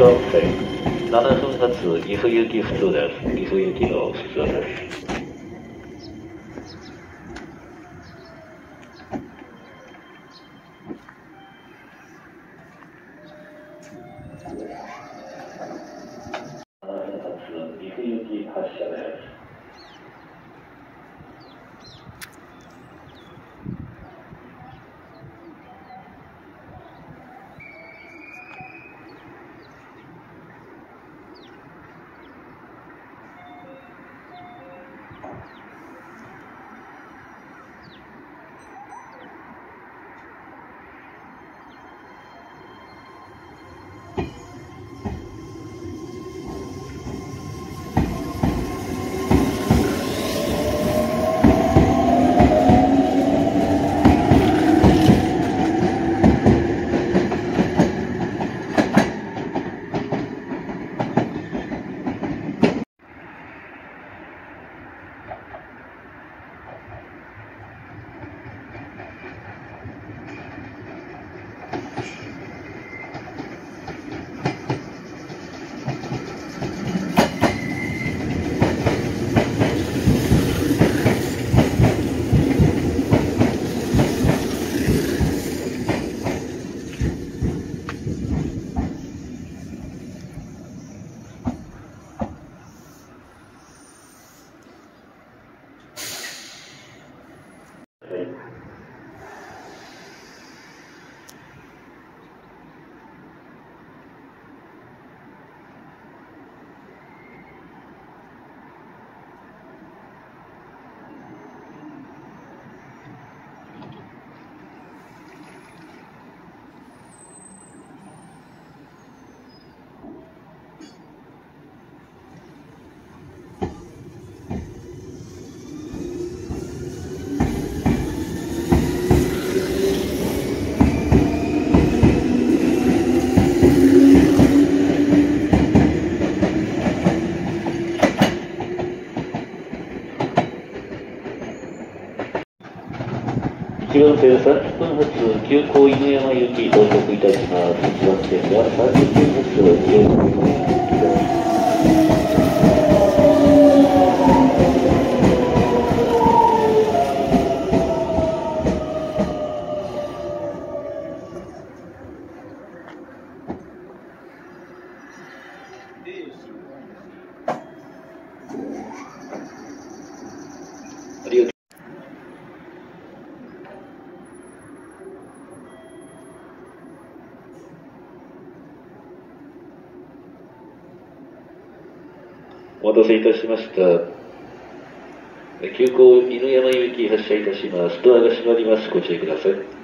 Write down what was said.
線7分発岐阜行き普通です岐阜行きの普通です7分発岐阜行き発車です。1番線30分発急行犬山行き到着いたします。た番線は分発急行犬山行き。お待たせいたしました。急行犬山行き発車いたします。ドアが閉まります。ご注意ください。